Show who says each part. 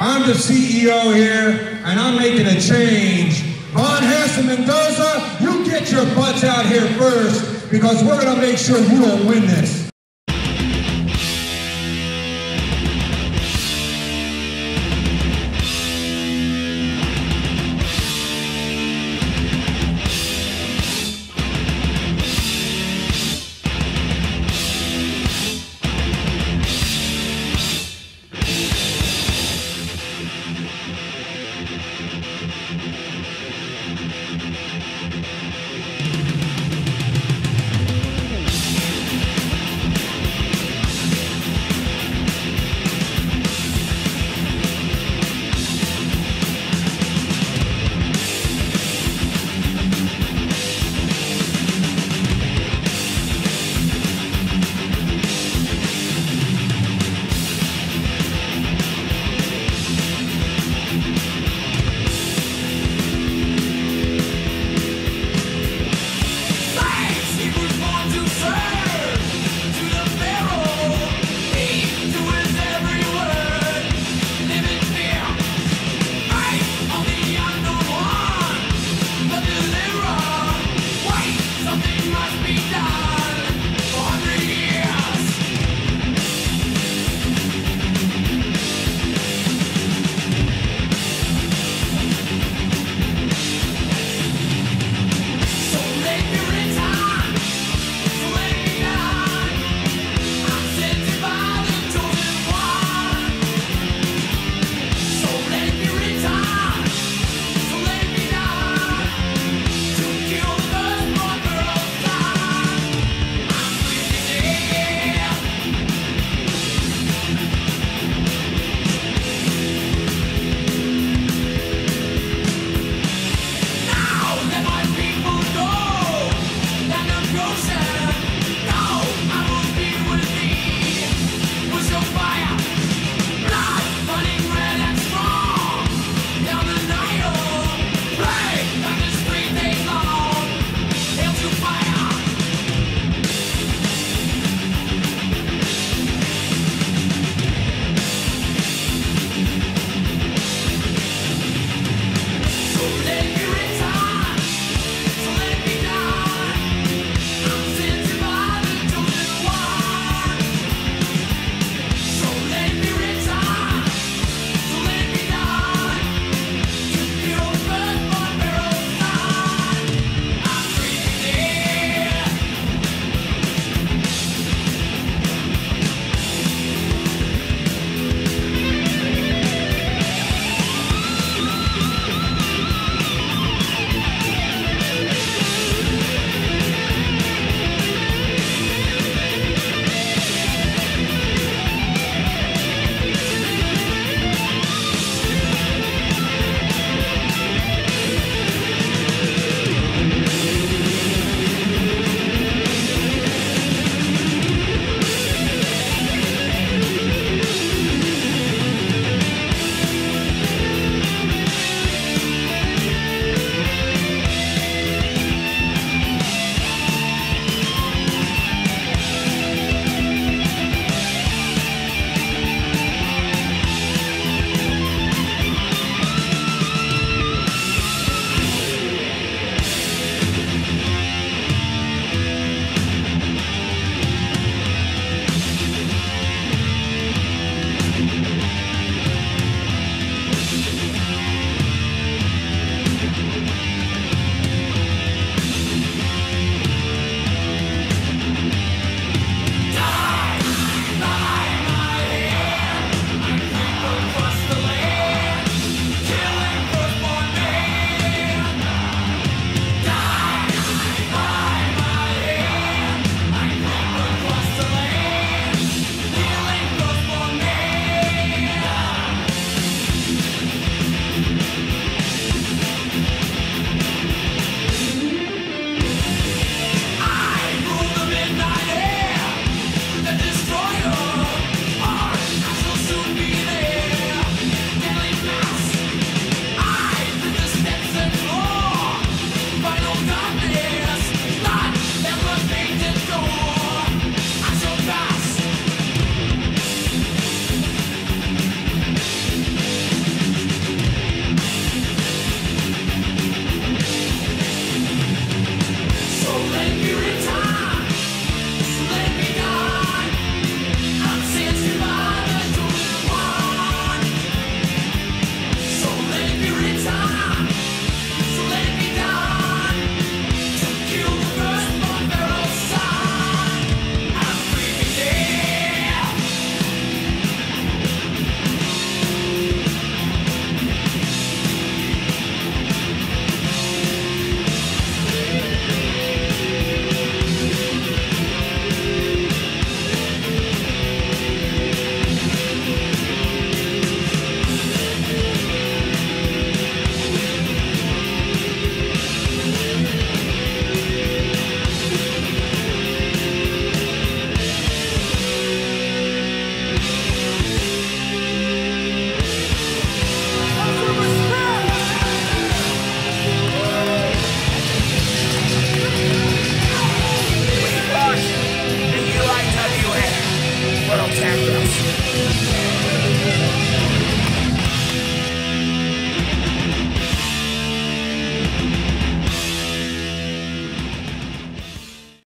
Speaker 1: I'm the CEO here, and I'm making a change. Von Hess and Mendoza, you get your butts out here first, because we're gonna make sure you don't win this.
Speaker 2: Us.